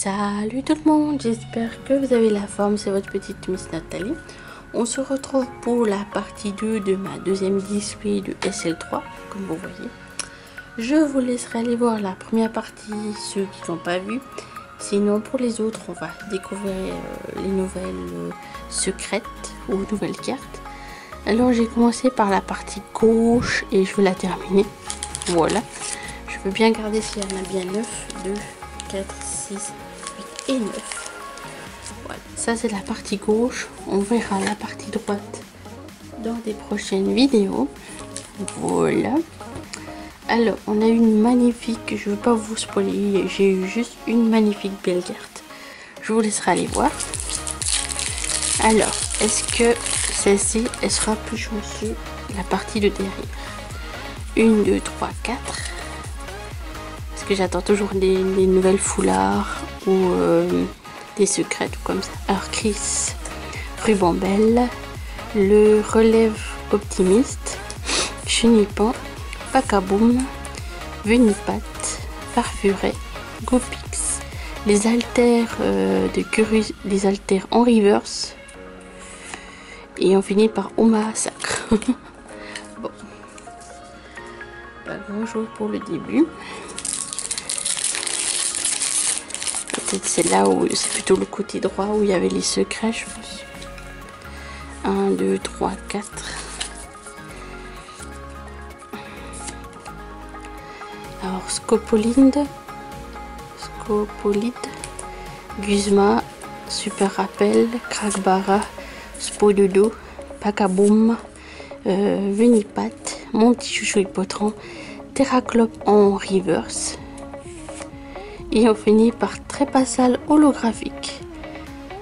Salut tout le monde, j'espère que vous avez la forme, c'est votre petite Miss Nathalie. On se retrouve pour la partie 2 de ma deuxième display de SL3, comme vous voyez. Je vous laisserai aller voir la première partie, ceux qui n'ont pas vu. Sinon, pour les autres, on va découvrir euh, les nouvelles euh, secrètes ou nouvelles cartes. Alors, j'ai commencé par la partie gauche et je vais la terminer. Voilà. Je veux bien garder s'il y en a bien 9, 2, 4, 6, 8 et 9. Voilà. Ça, c'est la partie gauche. On verra la partie droite dans des prochaines vidéos. Voilà. Alors, on a une magnifique, je ne veux pas vous spoiler, j'ai eu juste une magnifique belle carte. Je vous laisserai aller voir. Alors, est-ce que celle-ci, elle sera plus chanceuse la partie de derrière? 1, 2, 3, 4. J'attends toujours des, nouvelles foulards ou euh, des secrets ou comme ça. Alors, Chris, ruban belle, le relève optimiste, chenipan, Pacaboom, Venipat, Farfuret, Gopix, les haltères euh, de Curious, les haltères en reverse et on finit par Oma Sacre. bon. Pas grand pour le début. Peut-être c'est là où c'est plutôt le côté droit où il y avait les secrets, je pense. 1, 2, 3, 4. Alors, Scopolide, Scopolide, Guzma, Super Rappel, Krakbara, Spododo, Pacaboom, euh, Venipat, Mon petit chouchou hippotran, Terraclop en reverse. Et on finit par Trépassal holographique.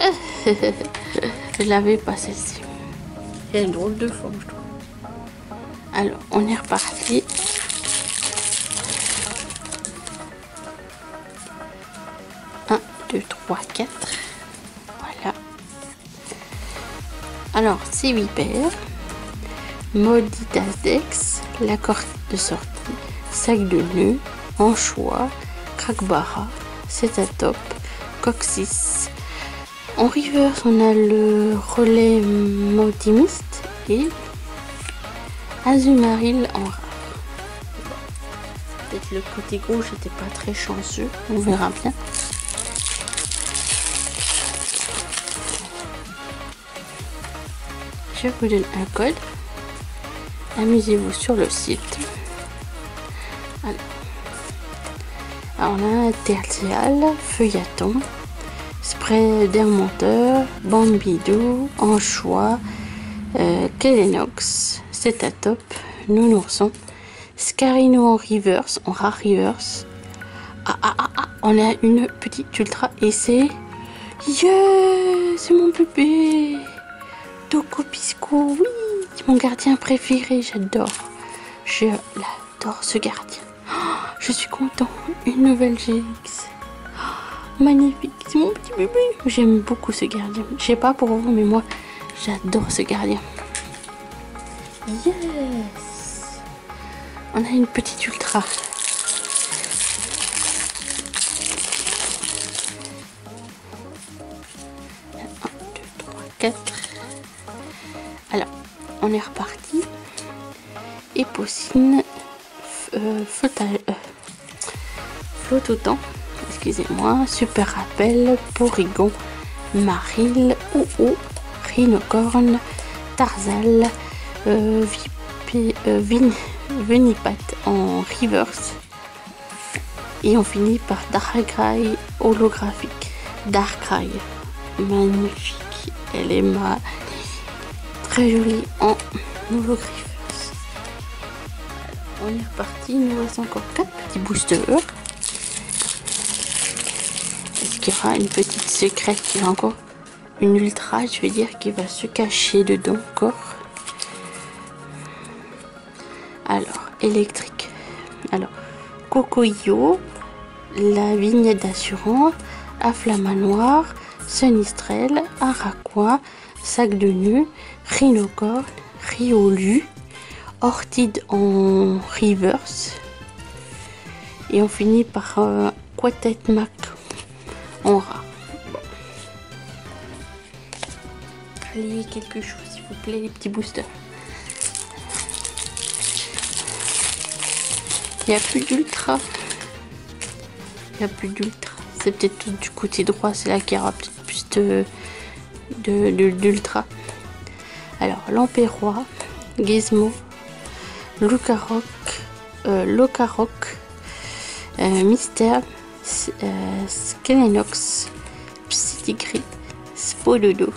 je l'avais pas celle-ci. C'est une drôle de forme, je trouve. Alors, on est reparti. 2, 3, 4. Voilà. Alors, c'est 8 paires. Moditas Dex, la corde de sortie, sac de nœud, anchois, crackbara, top coccyx. En reverse, on a le relais modimiste et azumaril en rare. Peut-être le côté gauche n'était pas très chanceux, on verra bien. je vous donne un code. Amusez-vous sur le site. On a tertial, feuillaton, spray d'hermonteur, bande bidou, anchois, euh, Kelenox, top, nounourson, Scarino en reverse, en rare reverse. Ah, ah, ah, ah, on a une petite ultra et c'est... Yeah, c'est mon bébé Toco Pisco, oui, mon gardien préféré, j'adore. Je l'adore ce gardien. Je suis content, une nouvelle GX. Oh, magnifique, c'est mon petit bébé. J'aime beaucoup ce gardien. Je sais pas pour vous, mais moi, j'adore ce gardien. Yes On a une petite ultra. 1, 2, 3, 4 on est reparti. Épocine, euh, flotte autant, excusez-moi, super rappel, Porygon, Maril, ou Rhinocorne, Tarzal, euh, euh Venipat en reverse. Et on finit par Darkrai holographique. Darkrai, magnifique, elle est ma très joli en griffes. On est reparti, il nous reste encore 4 petits boosters. Aura une petite secrète qui va encore une ultra, je vais dire, qui va se cacher dedans encore. Alors, électrique. Alors, Cocoyo, la vignette d'assurance, Afflamanoir, Sonistrel, Araquois, Sac de nœud, Rhinocorne, Riolu, Ortide en reverse. Et on finit par euh, Quatet Mac en rare. Allez, quelque chose, s'il vous plaît, les petits boosters. Il n'y a plus d'ultra. Il n'y a plus d'ultra. C'est peut-être du côté droit, c'est là qu'il y aura peut-être plus de d'ultra. Alors, l'Empérois, Gizmo, Lucaroc, euh, euh, Mystère, Skelenox, Psytigri, Spododo,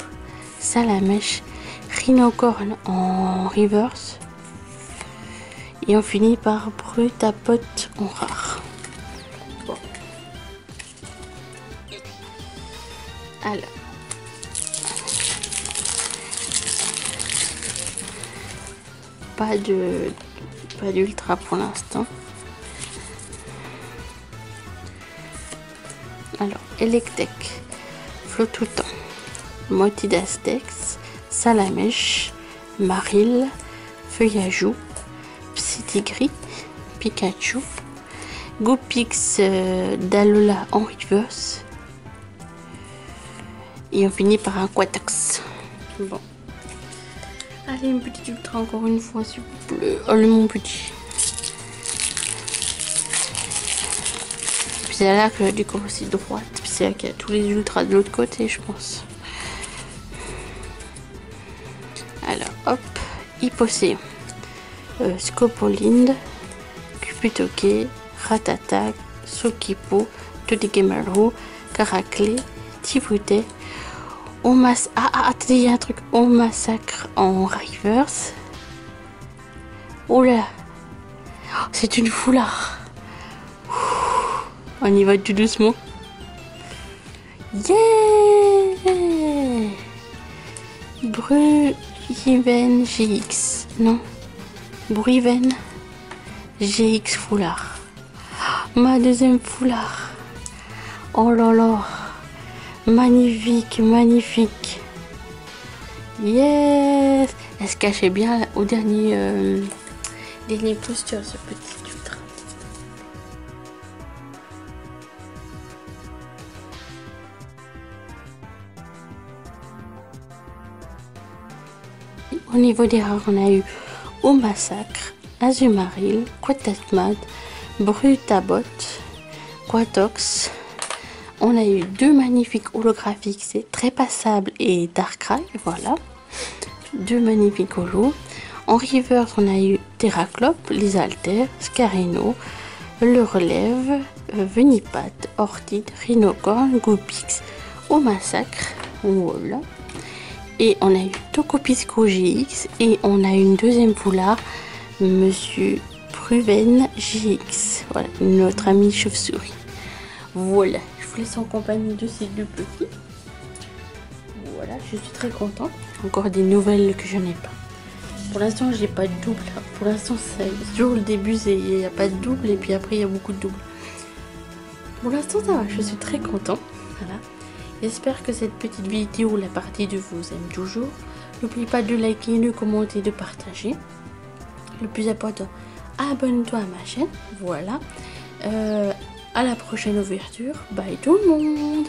Salamèche, Rhinocorn en reverse. Et on finit par Brutapote en rare. Bon. Alors. Pas de pas d'ultra pour l'instant. Alors, Electek, Flotoutan, Motidastex, Salamèche, Maril, Feuillajou, Psytigri, Pikachu, Goopix euh, Dalola en reverse. Et on finit par un Quatox. Bon. Allez, une petite ultra encore une fois, s'il vous plaît. Allez, mon petit. C'est là que j'ai dû commencer droite. C'est là qu'il y a tous les ultras de l'autre côté, je pense. Alors, hop. Hypocéon. Euh, Scopolind. Cupitoke. Ratata. Sokipo. Todikemaru. Caraclé. Tivute. On masse... Ah, ah, attendez, il y a un truc. On massacre en reverse. Oh. C'est une foulard. On y va tout doucement. Yeah Bruiven GX. Non. Bruiven GX foulard. Ma deuxième foulard. Oh là là. Magnifique, magnifique. Yes Elle se cachait bien au dernier, euh, dernier poster, ce petit. Au niveau des rares, on a eu Au Massacre, Azumaril, Quatatmad, Brutabot, Quatox. On a eu deux magnifiques holographiques, c'est très passable et Darkrai, voilà. Deux magnifiques holos. En reverse, on a eu Terraclop, les Alters, Scarino, le Relève, Venipat, Ortide, Rhinocorn, Goopix, au Massacre, voilà. Et on a eu Tokopisco GX et on a une deuxième foulard, Monsieur Pruven GX. Voilà, notre ami chauve-souris. Voilà, je vous laisse en compagnie de ces deux petits. Voilà, je suis très contente. Encore des nouvelles que je n'ai pas. Pour l'instant, j'ai pas de double. Pour l'instant, c'est toujours le début, il n'y a pas de double et puis après, il y a beaucoup de double. Pour l'instant, ça va, je suis très contente. Voilà. J'espère que cette petite vidéo, la partie de vous aime toujours. N'oublie pas de liker, de commenter, de partager. Le plus important, abonne-toi à ma chaîne. Voilà. Euh, à la prochaine ouverture. Bye tout le monde